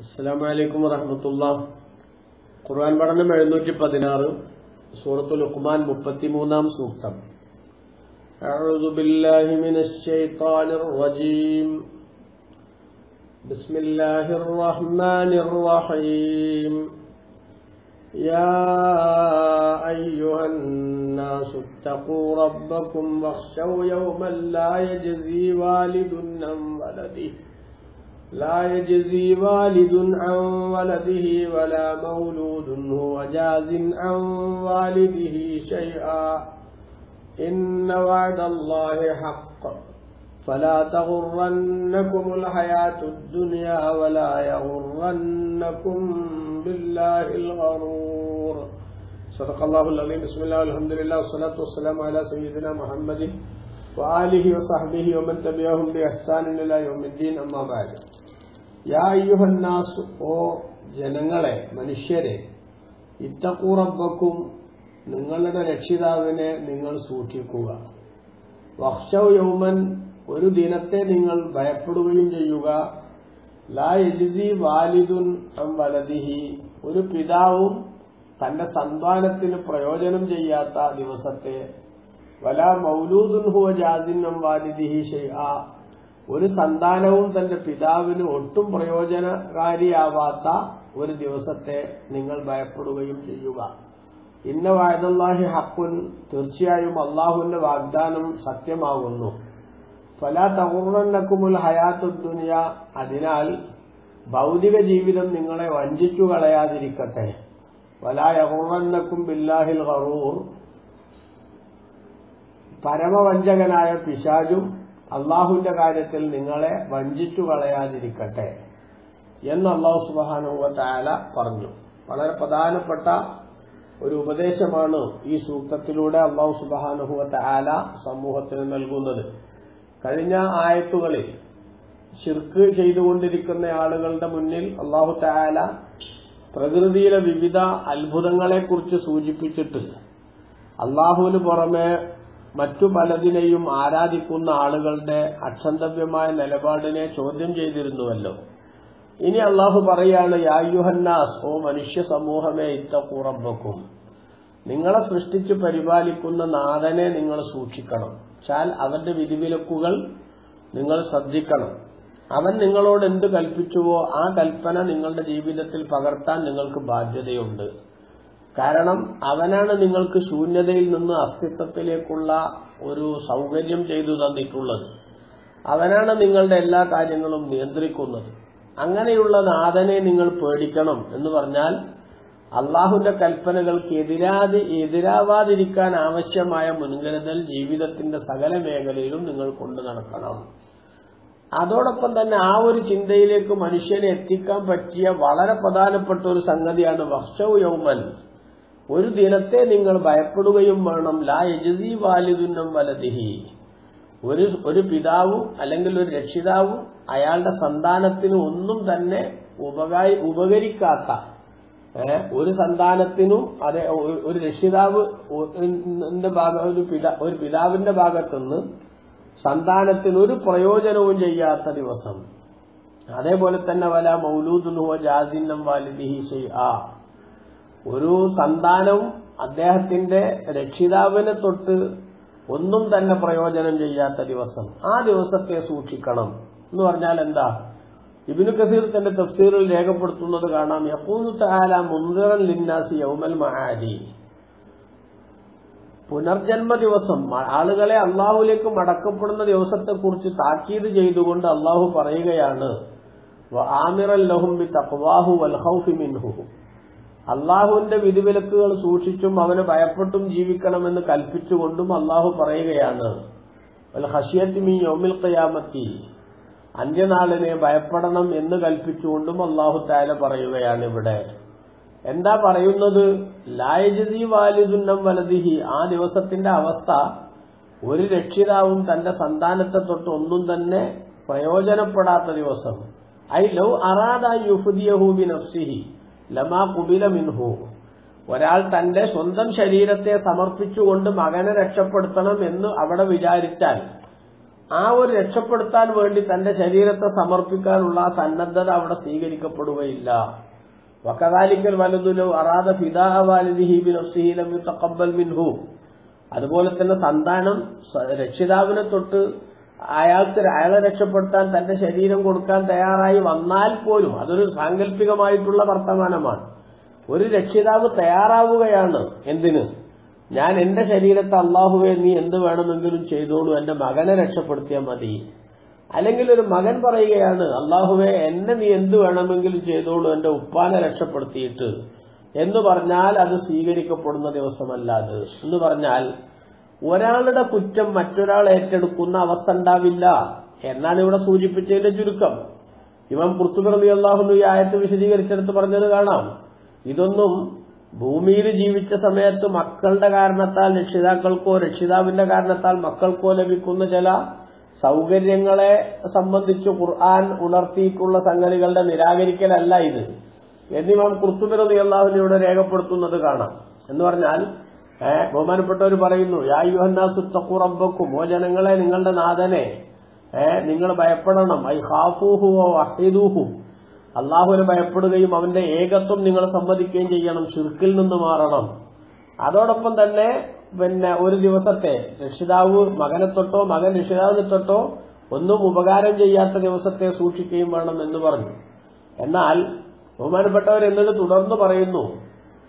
അസ്സാം വലൈക്കും വറഹമത്തുള്ള ഖുർആൻ പഠനം എഴുന്നൂറ്റി പതിനാറ് സൂറത്തുൽ ഉഖ്മാൻ മുപ്പത്തിമൂന്നാം സൂക്തം أعوذ بالله من الشيطان الرجيم بسم الله الرحمن الرحيم يا أيها الناس اتقوا ربكم واخشوا يوما لا يجزي والد عن ولده لا يجزي والد عن ولده ولا مولود هو جاز عن والده شيئا. إن وعد الله حق. فلا تغرنكم الحياة الدنيا ولا يغرنكم بالله الغرور. صدق الله العظيم. بسم الله والحمد لله والصلاة والسلام على سيدنا محمد وآله وصحبه ومن تبعهم بإحسان إلى يوم الدين. أما بعد. യാ അയ്യുഹന്നാസ് ഓ ജനങ്ങളെ മനുഷ്യരെ ഇത്തക്കൂറബക്കും നിങ്ങളുടെ രക്ഷിതാവിനെ നിങ്ങൾ സൂക്ഷിക്കുക. വഹ്ഷൗ യൗമൻ ഒരു ദിനത്തെ നിങ്ങൾ ഭയപ്പെടുകയും ചെയ്യുക. ലാ യജിസി വാലിദുൻ അം വലദിഹി ഒരു പിതാവും തന്റെ സന്താനത്തിന് പ്രയോജനം ചെയ്യാത്ത ദിവസത്തെ. വല മൗലൂദുൻ ഹുവ ജാസിൻ വാലിദിഹി ഷെയ്ആ ഒരു സന്താനവും തന്റെ പിതാവിന് ഒട്ടും പ്രയോജനകാരിയാവാത്ത ഒരു ദിവസത്തെ നിങ്ങൾ ഭയപ്പെടുകയും ചെയ്യുക. ഇന്ന വായതല്ലാഹി ഹക്കുൻ തീർച്ചയായും അള്ളാഹുവിന്റെ വാഗ്ദാനം സത്യമാകുന്നു. ഫല തകുറന്നക്കുമുൽ ഹയാത്തു ദുനിയ. അതിനാൽ ഭൗതിക ജീവിതം നിങ്ങളെ വഞ്ചിച്ചു കളയാതിരിക്കട്ടെ. വലാ യകുറന്നക്കും ബില്ലാഹിൽ ഹറൂർ പരമവഞ്ചകനായ പിശാജും അള്ളാഹുവിന്റെ കാര്യത്തിൽ നിങ്ങളെ വഞ്ചിച്ചു കളയാതിരിക്കട്ടെ എന്ന് അള്ളാഹു സുബാനുവ താല പറഞ്ഞു. വളരെ പ്രധാനപ്പെട്ട ഒരു ഉപദേശമാണ് ഈ സൂക്തത്തിലൂടെ അള്ളാഹു സുബാനുഹുവ താല സമൂഹത്തിന് നൽകുന്നത്. കഴിഞ്ഞ ആയത്തുകളിൽ ഷിർക്ക് ചെയ്തുകൊണ്ടിരിക്കുന്ന ആളുകളുടെ മുന്നിൽ അള്ളാഹു താല പ്രകൃതിയിലെ വിവിധ അത്ഭുതങ്ങളെക്കുറിച്ച് സൂചിപ്പിച്ചിട്ട് അള്ളാഹുവിന് പുറമെ മറ്റു പലതിനെയും ആരാധിക്കുന്ന ആളുകളുടെ അക്ഷന്തവ്യമായ നിലപാടിനെ ചോദ്യം ചെയ്തിരുന്നുവല്ലോ. ഇനി അള്ളാഹു പറയാണ് യായുഹന്നാസ് ഓ മനുഷ്യ സമൂഹമേ ഇത്തക്കൂറബക്കും നിങ്ങളെ സൃഷ്ടിച്ചു പരിപാലിക്കുന്ന നാഥനെ നിങ്ങൾ സൂക്ഷിക്കണം. ചാൽ അവന്റെ വിധിവിലക്കുകൾ നിങ്ങൾ ശ്രദ്ധിക്കണം. അവൻ നിങ്ങളോട് എന്ത് കൽപ്പിച്ചുവോ ആ കൽപ്പന നിങ്ങളുടെ ജീവിതത്തിൽ പകർത്താൻ നിങ്ങൾക്ക് ബാധ്യതയുണ്ട്. കാരണം അവനാണ് നിങ്ങൾക്ക് ശൂന്യതയിൽ നിന്ന് അസ്തിത്വത്തിലേക്കുള്ള ഒരു സൗകര്യം ചെയ്തു തന്നിട്ടുള്ളത്. അവനാണ് നിങ്ങളുടെ എല്ലാ കാര്യങ്ങളും നിയന്ത്രിക്കുന്നത്. അങ്ങനെയുള്ള നാഥനെ നിങ്ങൾ പേടിക്കണം എന്ന് പറഞ്ഞാൽ അള്ളാഹുന്റെ കൽപ്പനകൾക്ക് എതിരാതി എതിരാവാതിരിക്കാൻ ആവശ്യമായ മുൻകരുതൽ ജീവിതത്തിന്റെ സകല മേഖലയിലും നിങ്ങൾ കൊണ്ടു നടക്കണം. അതോടൊപ്പം തന്നെ ആ ഒരു ചിന്തയിലേക്ക് മനുഷ്യനെ എത്തിക്കാൻ പറ്റിയ വളരെ പ്രധാനപ്പെട്ട ഒരു സംഗതിയാണ് വർഷവ് യൗമൻ. ഒരു ദിനത്തെ നിങ്ങൾ ഭയപ്പെടുകയും വേണം. ലാ യജസി വാലിദുന്നം വലതിഹി ഒരു ഒരു പിതാവും അല്ലെങ്കിൽ ഒരു രക്ഷിതാവും അയാളുടെ സന്താനത്തിന് ഒന്നും തന്നെ ഉപകാരി ഉപകരിക്കാത്ത ഒരു സന്താനത്തിനും അതെ ഒരു രക്ഷിതാവ് ഭാഗം ഒരു പിതാ ഒരു പിതാവിന്റെ ഭാഗത്തുനിന്ന് സന്താനത്തിന് ഒരു പ്രയോജനവും ചെയ്യാത്ത ദിവസം. അതേപോലെ തന്നെ വല മൗലൂദുഹുവ ജാസിന്നം വാലിദിഹി ഷെയ്ആ ഒരു സന്താനവും അദ്ദേഹത്തിന്റെ രക്ഷിതാവിനെ തൊട്ട് ഒന്നും തന്നെ പ്രയോജനം ചെയ്യാത്ത ദിവസം. ആ ദിവസത്തെ സൂക്ഷിക്കണം. എന്ന് പറഞ്ഞാൽ എന്താ? ഇബിനു കസീർ തന്റെ തഫ്സീറിൽ രേഖപ്പെടുത്തുന്നത് കാണാം. യക്കൂനു താല മുന്തിറൻ ലിന്നാസി യൗമൽ മഹാരി പുനർജന്മ ദിവസം ആളുകളെ അള്ളാഹുലേക്ക് മടക്കപ്പെടുന്ന ദിവസത്തെക്കുറിച്ച് താക്കീത് ചെയ്തുകൊണ്ട് അള്ളാഹു പറയുകയാണ് ആമിറൽ ലഹും ബി തഖ്വാഹു വൽ ഖൗഫി മിൻഹു. അള്ളാഹുവിന്റെ വിധിവിലക്കുകൾ സൂക്ഷിച്ചും അവന് ഭയപ്പെട്ടും ജീവിക്കണമെന്ന് കൽപ്പിച്ചുകൊണ്ടും അള്ളാഹു പറയുകയാണ്. ഹഷിയത്തിമി അന്ത്യനാളിനെ ഭയപ്പെടണം എന്ന് കൽപ്പിച്ചുകൊണ്ടും അള്ളാഹു താല പറയുകയാണ് ഇവിടെ. എന്താ പറയുന്നത്? ലായജതി വാലിദുന്നം വലതിഹി ആ ദിവസത്തിന്റെ അവസ്ഥ ഒരു രക്ഷിതാവും തന്റെ സന്താനത്തെ തൊട്ട് ഒന്നും തന്നെ പ്രയോജനപ്പെടാത്ത ദിവസം. I love അറാദ യുഫുദിയഹൂബി നഫ്സിഹി. ലമാ കുബില മിൻഹു. ഒരാൾ തന്റെ സ്വന്തം ശരീരത്തെ സമർപ്പിച്ചുകൊണ്ട് മകനെ രക്ഷപ്പെടുത്തണം എന്ന് അവിടെ വിചാരിച്ചാൽ ആ ഒരു രക്ഷപ്പെടുത്താൻ വേണ്ടി തന്റെ ശരീരത്തെ സമർപ്പിക്കാനുള്ള ആ സന്നദ്ധത അവിടെ സ്വീകരിക്കപ്പെടുകയില്ല. വക്കതാലിക്കൽ വലുതുലോ അറാദ ഫിദാ വാലിദിഹി ബിനഫ്സിഹി ലം യുതഖബ്ബൽ മിൻഹു. അതുപോലെ തന്നെ സന്താനം രക്ഷിതാവിനെ തൊട്ട് അയാൾക്ക് അയാളെ രക്ഷപ്പെടുത്താൻ തന്റെ ശരീരം കൊടുക്കാൻ തയ്യാറായി വന്നാൽ പോലും അതൊരു സാങ്കല്പികമായിട്ടുള്ള വർത്തമാനമാണ്. ഒരു രക്ഷിതാവ് തയ്യാറാവുകയാണ്. എന്തിന്? ഞാൻ എന്റെ ശരീരത്തെ അള്ളാഹുവെ നീ എന്ത് വേണമെങ്കിലും ചെയ്തോളൂ എന്റെ മകനെ രക്ഷപ്പെടുത്തിയാൽ മതി. അല്ലെങ്കിൽ ഒരു മകൻ പറയുകയാണ് അള്ളാഹുവെ എന്നെ നീ എന്ത് വേണമെങ്കിലും ചെയ്തോളൂ എന്റെ ഉപ്പാനെ രക്ഷപ്പെടുത്തിയിട്ട്. എന്ന് പറഞ്ഞാൽ അത് സ്വീകരിക്കപ്പെടുന്ന ദിവസമല്ല അത്. എന്ന് പറഞ്ഞാൽ ഒരാളുടെ കുറ്റം മറ്റൊരാൾ ഏറ്റെടുക്കുന്ന അവസ്ഥ ഉണ്ടാവില്ല എന്നാണ് ഇവിടെ സൂചിപ്പിച്ചതിന്റെ ചുരുക്കം. ഇവൻ കുർത്തുബി അള്ളാഹുന്നു ഈ ആയത്ത് വിശദീകരിച്ചെടുത്ത് പറഞ്ഞത് കാണാം. ഇതൊന്നും ഭൂമിയിൽ ജീവിച്ച സമയത്ത് മക്കളുടെ കാരണത്താൽ രക്ഷിതാക്കൾക്കോ രക്ഷിതാവിന്റെ കാരണത്താൽ മക്കൾക്കോ ലഭിക്കുന്ന ചില സൗകര്യങ്ങളെ സംബന്ധിച്ച് ഖുർആൻ ഉണർത്തിയിട്ടുള്ള സംഗതികളുടെ നിരാകരിക്കലല്ല ഇത്. എന്നിവ കുർത്തുബി അള്ളാഹുവിനെ രേഖപ്പെടുത്തുന്നത് കാണാം. എന്ന് പറഞ്ഞാൽ ഏഹ് ബഹുമാനപ്പെട്ടവർ പറയുന്നു യാ യുഹന്നാസുത്തഖു റബ്ബക്കും ഓ ജനങ്ങളെ നിങ്ങളുടെ നാഥനെ ഏഹ് നിങ്ങൾ ഭയപ്പെടണം. ഐ ഹാഫൂഹു ഓ അഹിദൂഹു അള്ളാഹുവിനെ ഭയപ്പെടുകയും അവന്റെ ഏകത്വം നിങ്ങൾ സമ്മതിക്കുകയും ചെയ്യണം ഷിർക്കിൽ നിന്ന് മാറണം. അതോടൊപ്പം തന്നെ പിന്നെ ഒരു ദിവസത്തെ രക്ഷിതാവ് മകനെ തൊട്ടോ മകൻ രക്ഷിതാവിനെ തൊട്ടോ ഒന്നും ഉപകാരം ചെയ്യാത്ത ദിവസത്തെ സൂക്ഷിക്കുകയും വേണം എന്ന് പറഞ്ഞു. എന്നാൽ ബഹുമാനപ്പെട്ടവർ എന്നിട്ട് തുടർന്ന് പറയുന്നു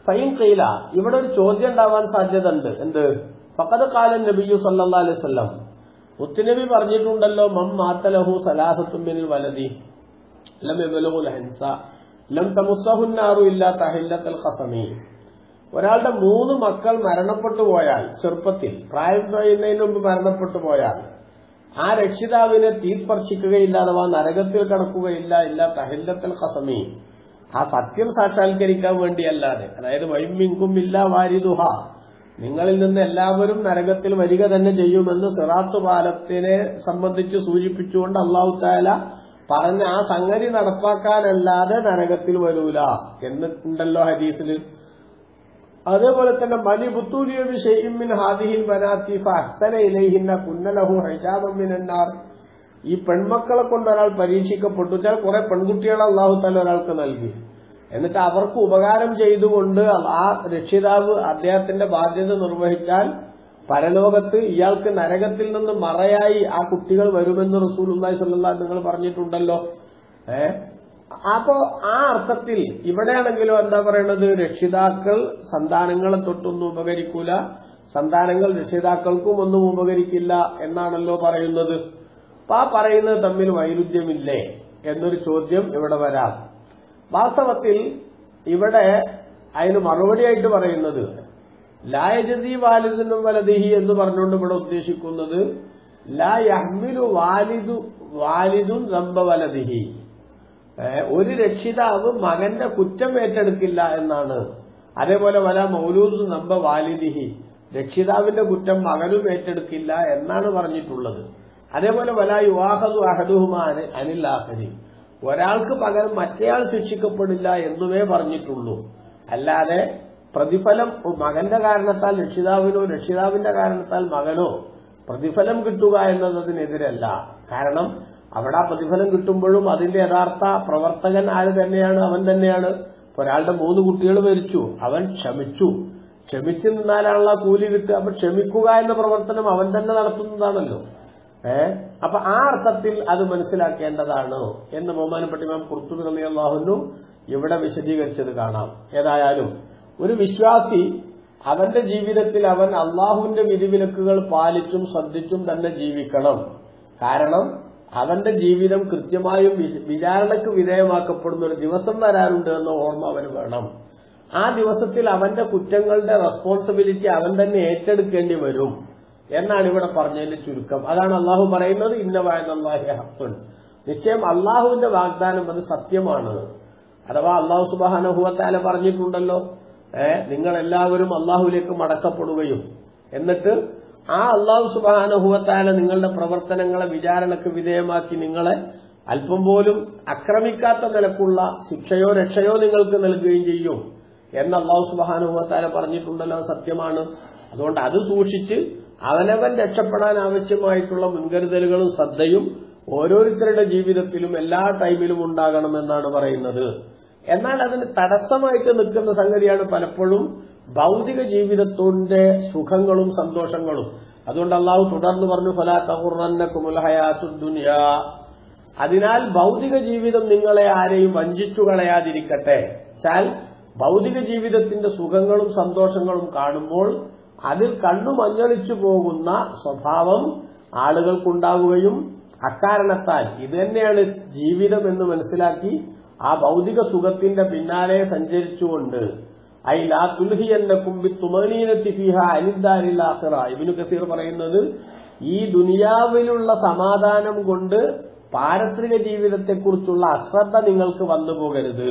ഫൈൻ കൈല ഇവിടെ ഒരു ചോദ്യം ഉണ്ടാവാൻ സാധ്യത ഉണ്ട് എന്ത്? ഫക്കത് കാലൻ നബിയു സല്ലാ അലൈഹി സ്വല്ലം മുത്തുനബി പറഞ്ഞിട്ടുണ്ടല്ലോ മം മാത്തലഹു സലാഹത്തുമ്പിനിൽ വലതി ലം യബ്ലഗുൽ ഹൻസ ലം തമുസ്സഹുന്നാറു ഇല്ലാ തഹില്ലത്തൽ ഖസമി. ഒരാളുടെ മൂന്ന് മക്കൾ മരണപ്പെട്ടു പോയാൽ ചെറുപ്പത്തിൽ പ്രായം കഴിയുന്നതിന് മുമ്പ് മരണപ്പെട്ടു പോയാൽ ആ രക്ഷിതാവിനെ തീ സ്പർശിക്കുകയില്ല അഥവാ നരകത്തിൽ കടക്കുകയില്ല ഇല്ല തഹില്ലത്തൽ ഖസമി. ആ സത്യം സാക്ഷാത്കരിക്കാൻ വേണ്ടിയല്ലാതെ അതായത് വൈമിങ്കും ഇല്ല വാരിദുഹ നിങ്ങളിൽ നിന്ന് എല്ലാവരും നരകത്തിൽ വരിക തന്നെ ചെയ്യുമെന്ന് സിറാത്ത് പാലത്തിനെ സംബന്ധിച്ച് സൂചിപ്പിച്ചുകൊണ്ട് അള്ളാഹു താല പറഞ്ഞ ആ സംഗതി നടപ്പാക്കാനല്ലാതെ നരകത്തിൽ വരൂല എന്നിട്ടുണ്ടല്ലോ ഹദീസിൽ അതേപോലെ തന്നെ മലി ബുത്തൂലിയൊരു ഷെയ്മിൻ ഹാദിഹിൻ ബനാത്തി ഫഹ്സന ഇലൈഹിന്ന കുന്നലഹു ഹൈജാബമ്മിൻ മിനന്നാർ. ഈ പെൺമക്കളെ കൊണ്ട് ഒരാൾ പരീക്ഷിക്കപ്പെട്ടു വെച്ചാൽ കുറെ പെൺകുട്ടികളെ അള്ളാഹു താല ഒരാൾക്ക് നൽകി. എന്നിട്ട് അവർക്ക് ഉപകാരം ചെയ്തുകൊണ്ട് ആ രക്ഷിതാവ് അദ്ദേഹത്തിന്റെ ബാധ്യത നിർവഹിച്ചാൽ പരലോകത്ത് ഇയാൾക്ക് നരകത്തിൽ നിന്ന് മറയായി ആ കുട്ടികൾ വരുമെന്ന് റസൂൽ ഉള്ളാഹി സ്വല്ലാ നിങ്ങൾ പറഞ്ഞിട്ടുണ്ടല്ലോ. ഏ? അപ്പോ ആ അർത്ഥത്തിൽ ഇവിടെയാണെങ്കിലും എന്താ പറയണത്? രക്ഷിതാക്കൾ സന്താനങ്ങളെ തൊട്ടൊന്നും ഉപകരിക്കൂല. സന്താനങ്ങൾ രക്ഷിതാക്കൾക്കും ഒന്നും ഉപകരിക്കില്ല എന്നാണല്ലോ പറയുന്നത്. അപ്പൊ ആ പറയുന്നത് തമ്മിൽ വൈരുദ്ധ്യമില്ലേ എന്നൊരു ചോദ്യം ഇവിടെ വരാം. വാസ്തവത്തിൽ ഇവിടെ അതിന് മറുപടിയായിട്ട് പറയുന്നത് ലായജതി വാലിദിനും വലതിഹി എന്ന് പറഞ്ഞുകൊണ്ട് ഇവിടെ ഉദ്ദേശിക്കുന്നത് ലാ യഹ്മിലു വാലിദു വാലിദും റബ്ബ വലതിഹി ഒരു രക്ഷിതാവ് മകന്റെ കുറ്റം ഏറ്റെടുക്കില്ല എന്നാണ്. അതേപോലെ വല മൗലൂദ് നമ്പ വാലിദിഹി. രക്ഷിതാവിന്റെ കുറ്റം മകനും ഏറ്റെടുക്കില്ല എന്നാണ് പറഞ്ഞിട്ടുള്ളത്. അതേപോലെ വല യുവാഹതു അനിൽ ഒരാൾക്ക് പകരം മറ്റേയാൾ ശിക്ഷിക്കപ്പെടില്ല എന്നുവേ പറഞ്ഞിട്ടുള്ളൂ. അല്ലാതെ പ്രതിഫലം മകന്റെ കാരണത്താൽ രക്ഷിതാവിനോ രക്ഷിതാവിന്റെ കാരണത്താൽ മകനോ പ്രതിഫലം കിട്ടുക എന്നതിനെതിരല്ല. കാരണം അവിടെ പ്രതിഫലം കിട്ടുമ്പോഴും അതിന്റെ യഥാർത്ഥ പ്രവർത്തകൻ ആര് തന്നെയാണ്? അവൻ തന്നെയാണ്. ഒരാളുടെ മൂന്ന് കുട്ടികൾ മരിച്ചു. അവൻ ക്ഷമിച്ചു. ക്ഷമിച്ചു നിന്നാലാണല്ലോ കൂലി കിട്ടുക. അപ്പൊ ക്ഷമിക്കുക എന്ന പ്രവർത്തനം അവൻ തന്നെ നടത്തുന്നതാണല്ലോ. ഏ? അപ്പൊ ആ അർത്ഥത്തിൽ അത് മനസ്സിലാക്കേണ്ടതാണ് എന്ന് ബഹുമാനപ്പെട്ട ഇമാം കുർത്തുബി റലി ഇവിടെ വിശദീകരിച്ചത് കാണാം. ഏതായാലും ഒരു വിശ്വാസി അവന്റെ ജീവിതത്തിൽ അവൻ അള്ളാഹുവിന്റെ വിധിവിലക്കുകൾ പാലിച്ചും ശ്രദ്ധിച്ചും തന്നെ ജീവിക്കണം. കാരണം അവന്റെ ജീവിതം കൃത്യമായും വിചാരണയ്ക്ക് വിധേയമാക്കപ്പെടുന്ന ഒരു ദിവസം വരാനുണ്ട് എന്ന ഓർമ്മ അവന് വേണം. ആ ദിവസത്തിൽ അവന്റെ കുറ്റങ്ങളുടെ റെസ്പോൺസിബിലിറ്റി അവൻ തന്നെ ഏറ്റെടുക്കേണ്ടി വരും. എന്നാണ് ഇവിടെ പറഞ്ഞതിന്റെ ചുരുക്കം. അതാണ് അള്ളാഹു പറയുന്നത് ഇന്ന വായനല്ലാഹി ഹക്കുൻ നിശ്ചയം അള്ളാഹുവിന്റെ വാഗ്ദാനം അത് സത്യമാണ്. അഥവാ അള്ളാഹു സുബാനഹുവത്താല പറഞ്ഞിട്ടുണ്ടല്ലോ ഏ നിങ്ങൾ എല്ലാവരും അള്ളാഹുവിലേക്ക് മടക്കപ്പെടുകയും. എന്നിട്ട് ആ അള്ളാഹു സുബാനഹുവത്താല നിങ്ങളുടെ പ്രവർത്തനങ്ങളെ വിചാരണക്ക് വിധേയമാക്കി നിങ്ങളെ അല്പം പോലും അക്രമിക്കാത്ത നിലക്കുള്ള ശിക്ഷയോ രക്ഷയോ നിങ്ങൾക്ക് നൽകുകയും ചെയ്യും. എന്ന് അള്ളാഹു സുബാനുഭവത്താല പറഞ്ഞിട്ടുണ്ടല്ലോ സത്യമാണ്. അതുകൊണ്ട് അത് സൂക്ഷിച്ച് അവനവൻ രക്ഷപ്പെടാൻ ആവശ്യമായിട്ടുള്ള മുൻകരുതലുകളും ശ്രദ്ധയും ഓരോരുത്തരുടെ ജീവിതത്തിലും എല്ലാ ടൈമിലും ഉണ്ടാകണമെന്നാണ് പറയുന്നത്. എന്നാൽ അതിന് തടസ്സമായിട്ട് നിൽക്കുന്ന സംഗതിയാണ് പലപ്പോഴും ഭൗതിക ജീവിതത്തിന്റെ സുഖങ്ങളും സന്തോഷങ്ങളും. അതുകൊണ്ട് അള്ളാഹു തുടർന്ന് പറഞ്ഞു ഫലാ തഹുറന്നക്കുമുൽ ഹയാത്തു ദുനിയാ. അതിനാൽ ഭൗതിക ജീവിതം നിങ്ങളെ ആരെയും വഞ്ചിച്ചു കളയാതിരിക്കട്ടെ. ഭൗതിക ജീവിതത്തിന്റെ സുഖങ്ങളും സന്തോഷങ്ങളും കാണുമ്പോൾ അതിൽ കണ്ണു മഞ്ഞളിച്ചു പോകുന്ന സ്വഭാവം ആളുകൾക്കുണ്ടാവുകയും അക്കാരണത്താൽ ഇത് തന്നെയാണ് ജീവിതം എന്ന് മനസ്സിലാക്കി ആ ഭൗതിക സുഖത്തിന്റെ പിന്നാലെ സഞ്ചരിച്ചുകൊണ്ട് ഐ ലാ എന്റെ കുമ്പി തുമനീനത്തി ഫിഹ ഇബ്നു കസീർ പറയുന്നത് ഈ ദുനിയാവിലുള്ള സമാധാനം കൊണ്ട് പാരത്രിക ജീവിതത്തെക്കുറിച്ചുള്ള അശ്രദ്ധ നിങ്ങൾക്ക് വന്നു പോകരുത്.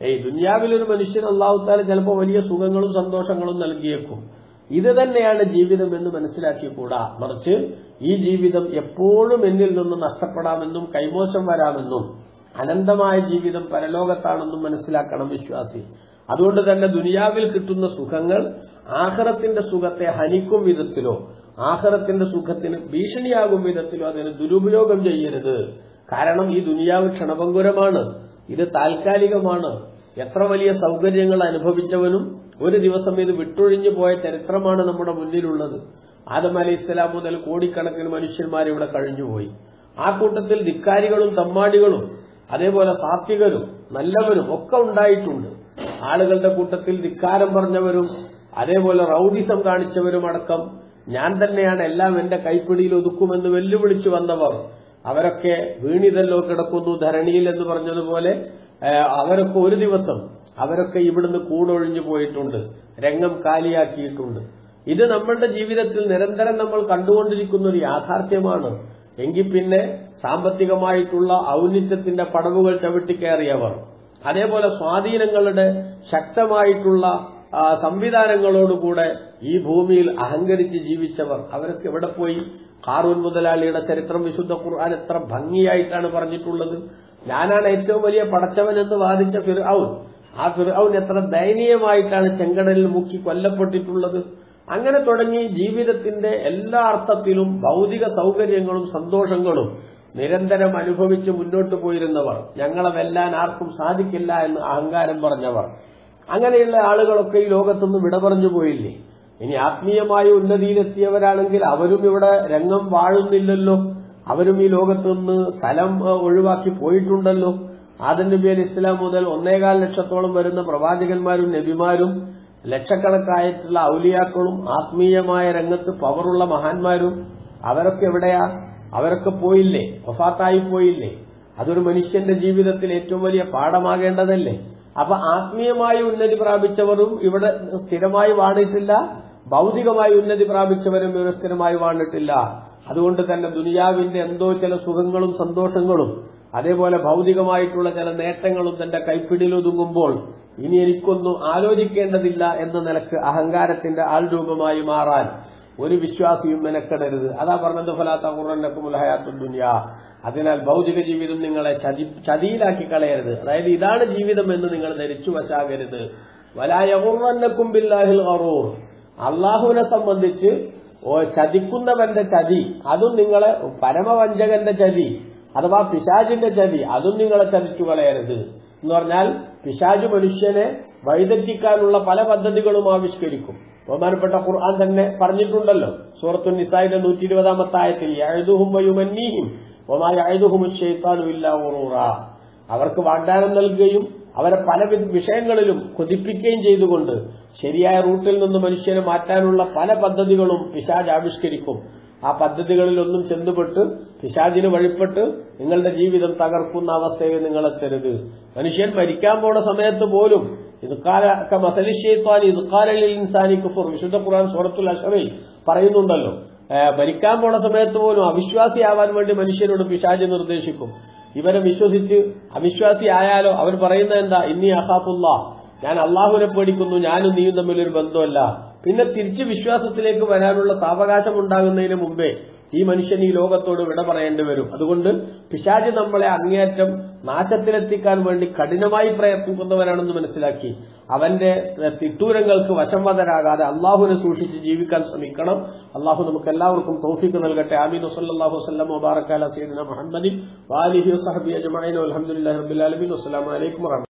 ഏയ് ദുനിയാവിലൊരു മനുഷ്യൻ അള്ളാഹുത്താല ചിലപ്പോൾ വലിയ സുഖങ്ങളും സന്തോഷങ്ങളും നൽകിയേക്കും. ഇത് തന്നെയാണ് ജീവിതം എന്ന് മനസ്സിലാക്കിക്കൂടാ. മറിച്ച് ഈ ജീവിതം എപ്പോഴും എന്നിൽ നിന്ന് നഷ്ടപ്പെടാമെന്നും കൈമോശം വരാമെന്നും അനന്തമായ ജീവിതം പരലോകത്താണെന്നും മനസ്സിലാക്കണം വിശ്വാസി. അതുകൊണ്ട് തന്നെ ദുനിയാവിൽ കിട്ടുന്ന സുഖങ്ങൾ ആഹ്റത്തിന്റെ സുഖത്തെ ഹനിക്കും വിധത്തിലോ ആഹ്റത്തിന്റെ സുഖത്തിന് ഭീഷണിയാകും വിധത്തിലോ അതിന് ദുരുപയോഗം ചെയ്യരുത്. കാരണം ഈ ദുനിയാവ് ക്ഷണഭങ്കുരമാണ് ഇത് താൽക്കാലികമാണ്. എത്ര വലിയ സൗകര്യങ്ങൾ അനുഭവിച്ചവനും ഒരു ദിവസം ഇത് വിട്ടൊഴിഞ്ഞു പോയ ചരിത്രമാണ് നമ്മുടെ മുന്നിലുള്ളത്. ആദം അലി ഇസ്ലാം മുതൽ കോടിക്കണക്കിന് മനുഷ്യന്മാർ ഇവിടെ കഴിഞ്ഞുപോയി. ആ കൂട്ടത്തിൽ ധിക്കാരികളും തമ്മാടികളും അതേപോലെ സാത്വികരും നല്ലവരും ഒക്കെ ഉണ്ടായിട്ടുണ്ട്. ആളുകളുടെ കൂട്ടത്തിൽ ധിക്കാരം പറഞ്ഞവരും അതേപോലെ റൌഡിസം കാണിച്ചവരും അടക്കം ഞാൻ തന്നെയാണ് എല്ലാം എന്റെ കൈപ്പിടിയിൽ ഒതുക്കുമെന്ന് വെല്ലുവിളിച്ചു വന്നവർ. അവരൊക്കെ വീണിതല്ലോ കിടക്കുന്നു ധരണിയിൽ എന്ന് പറഞ്ഞതുപോലെ അവരൊക്കെ ഒരു ദിവസം അവരൊക്കെ ഇവിടുന്ന് കൂടൊഴിഞ്ഞു പോയിട്ടുണ്ട് രംഗം കാലിയാക്കിയിട്ടുണ്ട്. ഇത് നമ്മളുടെ ജീവിതത്തിൽ നിരന്തരം നമ്മൾ കണ്ടുകൊണ്ടിരിക്കുന്ന ഒരു യാഥാർത്ഥ്യമാണ്. എങ്കിൽ പിന്നെ സാമ്പത്തികമായിട്ടുള്ള ഔന്നിത്യത്തിന്റെ പടവുകൾ ചവിട്ടിക്കേറിയവർ അതേപോലെ സ്വാധീനങ്ങളുടെ ശക്തമായിട്ടുള്ള സംവിധാനങ്ങളോടുകൂടെ ഈ ഭൂമിയിൽ അഹങ്കരിച്ച് ജീവിച്ചവർ അവരൊക്കെ എവിടെ പോയി? കാറൂൻ മുതലാളിയുടെ ചരിത്രം വിശുദ്ധ ഖുർആൻ എത്ര ഭംഗിയായിട്ടാണ് പറഞ്ഞിട്ടുള്ളത്. ഞാനാണ് ഏറ്റവും വലിയ പടച്ചവൻ എന്ന് വാദിച്ച ഫിർഔൻ. ആ ഫിർഔൻ എത്ര ദയനീയമായിട്ടാണ് ചെങ്കടലിൽ മുക്കി കൊല്ലപ്പെട്ടിട്ടുള്ളത്. അങ്ങനെ തുടങ്ങി ജീവിതത്തിന്റെ എല്ലാ അർത്ഥത്തിലും ഭൗതിക സൗകര്യങ്ങളും സന്തോഷങ്ങളും നിരന്തരം അനുഭവിച്ച് മുന്നോട്ട് പോയിരുന്നവർ ഞങ്ങളെ വെല്ലാൻ ആർക്കും സാധിക്കില്ല എന്ന് അഹങ്കാരം പറഞ്ഞവർ. അങ്ങനെയുള്ള ആളുകളൊക്കെ ഈ ലോകത്തുനിന്ന് വിട പറഞ്ഞു പോയില്ലേ? ഇനി ആത്മീയമായ ഉന്നതിയിലെത്തിയവരാണെങ്കിൽ അവരും ഇവിടെ രംഗം വാഴുന്നില്ലല്ലോ. അവരും ഈ ലോകത്തുനിന്ന് സ്ഥലം ഒഴിവാക്കി പോയിട്ടുണ്ടല്ലോ. ആദം നബി അലി ഇസ്ലാം മുതൽ ഒന്നേകാൽ ലക്ഷത്തോളം വരുന്ന പ്രവാചകന്മാരും നബിമാരും ലക്ഷക്കണക്കായിട്ടുള്ള ഔലിയാക്കളും ആത്മീയമായ രംഗത്ത് പവറുള്ള മഹാന്മാരും അവരൊക്കെ എവിടെയാ? അവരൊക്കെ പോയില്ലേ? വഫാത്തായി പോയില്ലേ? അതൊരു മനുഷ്യന്റെ ജീവിതത്തിൽ ഏറ്റവും വലിയ പാഠമാകേണ്ടതല്ലേ? അപ്പൊ ആത്മീയമായി ഉന്നതി പ്രാപിച്ചവരും ഇവിടെ സ്ഥിരമായി വാണിട്ടില്ല ഭൗതികമായി ഉന്നതി പ്രാപിച്ചവരും ഇവിടെ സ്ഥിരമായി വാണിട്ടില്ല. അതുകൊണ്ട് തന്നെ ദുനിയാവിന്റെ എന്തോ ചില സുഖങ്ങളും സന്തോഷങ്ങളും അതേപോലെ ഭൗതികമായിട്ടുള്ള ചില നേട്ടങ്ങളും തന്റെ കൈപ്പിടിയിലൊതുങ്ങുമ്പോൾ ഇനി എനിക്കൊന്നും ആലോചിക്കേണ്ടതില്ല എന്ന നിലയ്ക്ക് അഹങ്കാരത്തിന്റെ ആൾ രൂപമായി മാറാൻ ഒരു വിശ്വാസിയും മെനക്കെടരുത്. അതാ പറഞ്ഞത് ഫലാത്ത കുറന്നക്കുമുൽ ഹയാത്തു ദുനിയ. അതിനാൽ ഭൗതിക ജീവിതം നിങ്ങളെ ചതി ചതിയിലാക്കി കളയരുത്. അതായത് ഇതാണ് ജീവിതം എന്ന് നിങ്ങൾ ധരിച്ചു വശാകരുത്. വലായകുറന്നക്കും ബില്ലാഹിൽ അറൂർ അള്ളാഹുവിനെ സംബന്ധിച്ച് ചതിക്കുന്നവന്റെ ചതി അതും നിങ്ങളെ പരമവഞ്ചകന്റെ ചതി. അഥവാ പിശാജിന്റെ ചതി അതും നിങ്ങളെ ചതിച്ചു കളയരുത്. എന്ന് പറഞ്ഞാൽ പിശാജ് മനുഷ്യനെ വൈദഗ്ധിക്കാനുള്ള പല പദ്ധതികളും ആവിഷ്കരിക്കും. ബഹുമാനപ്പെട്ട ഖുർആൻ തന്നെ പറഞ്ഞിട്ടുണ്ടല്ലോ സൂറത്തു നിസായിന്റെ നൂറ്റി ഇരുപതാമത്തെ ആയത്തിൽ യഅ്ദുഹും വയുമന്നീഹിം വമാ യഅ്ദുഹും ശൈത്താനു ഇല്ലാ അവർക്ക് വാഗ്ദാനം നൽകുകയും അവരെ പല വിഷയങ്ങളിലും കൊതിപ്പിക്കുകയും ചെയ്തുകൊണ്ട് ശരിയായ റൂട്ടിൽ നിന്ന് മനുഷ്യനെ മാറ്റാനുള്ള പല പദ്ധതികളും പിശാജ് ആവിഷ്കരിക്കും. ആ പദ്ധതികളിലൊന്നും ചെന്നുപെട്ട് പിശാചിന് വഴിപ്പെട്ട് നിങ്ങളുടെ ജീവിതം തകർക്കുന്ന അവസ്ഥയെ നിങ്ങളെത്തരുത് മനുഷ്യൻ മരിക്കാൻ പോണ സമയത്ത് പോലും ഇതുക്കാലൊക്കെ മസലിഷേത്വാൻ ഇതുക്കാലിൽ ഇൻസാനി കുഫർ വിശുദ്ധ ഖുർആൻ സൂറത്തുൽ അഷറിൽ പറയുന്നുണ്ടല്ലോ. മരിക്കാൻ പോണ സമയത്ത് പോലും അവിശ്വാസിയാവാൻ വേണ്ടി മനുഷ്യരോട് പിശാജ് നിർദ്ദേശിക്കും. ഇവരെ വിശ്വസിച്ച് അവിശ്വാസി ആയാലോ അവർ പറയുന്ന എന്താ? ഇന്നി അഹാഫുല്ല ഞാൻ അള്ളാഹുവിനെ പേടിക്കുന്നു ഞാനും നീയും തമ്മിൽ ഒരു ബന്ധമല്ല. പിന്നെ തിരിച്ച് വിശ്വാസത്തിലേക്ക് വരാനുള്ള സാവകാശം ഉണ്ടാകുന്നതിന് മുമ്പേ ഈ മനുഷ്യൻ ഈ ലോകത്തോട് വിട പറയേണ്ടി വരും. അതുകൊണ്ട് പിശാജ് നമ്മളെ അങ്ങേയറ്റം നാശത്തിലെത്തിക്കാൻ വേണ്ടി കഠിനമായി പ്രയത്നിക്കുന്നവരാണെന്ന് മനസ്സിലാക്കി അവന്റെ തിട്ടൂരങ്ങൾക്ക് വശംവദരാകാതെ അള്ളാഹുവിനെ സൂക്ഷിച്ച് ജീവിക്കാൻ ശ്രമിക്കണം. അള്ളാഹു നമുക്ക് എല്ലാവർക്കും തോഫിക്ക് നൽകട്ടെ. ആമീൻ. വസല്ലാഹു വസ്ലം മുബാറക്കാല സീദിന മുഹമ്മദി വാലിഹി സഹബി അജ്മൈൻ അലഹമുല്ലാ റബ്ബിൽ ആലമീൻ. വസ്സലാമു അലൈക്കും വറഹ്മത്തുള്ളാഹി